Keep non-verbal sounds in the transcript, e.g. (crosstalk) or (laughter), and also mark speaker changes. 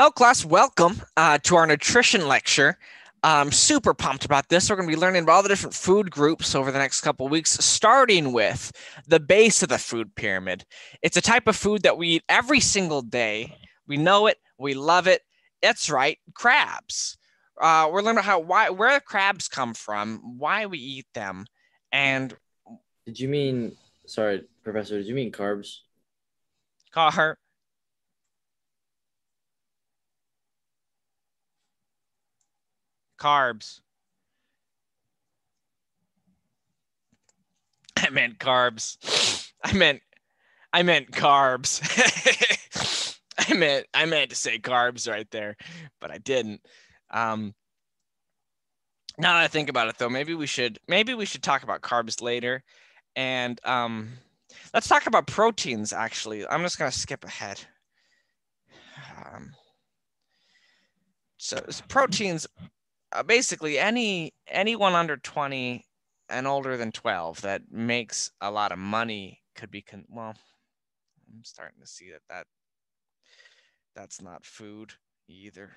Speaker 1: Oh, class, welcome uh, to our nutrition lecture. I'm super pumped about this. We're going to be learning about all the different food groups over the next couple weeks, starting with the base of the food pyramid. It's a type of food that we eat every single day. We know it, we love it. That's right, crabs. Uh, we're learning how why where crabs come from, why we eat them, and
Speaker 2: Did you mean, sorry, Professor, did you mean carbs?
Speaker 1: car carbs. I meant carbs. I meant I meant carbs. (laughs) I meant I meant to say carbs right there, but I didn't. Um now that I think about it though, maybe we should maybe we should talk about carbs later. And um let's talk about proteins actually. I'm just gonna skip ahead. Um, so so proteins uh, basically any anyone under 20 and older than 12 that makes a lot of money could be con- well i'm starting to see that that that's not food either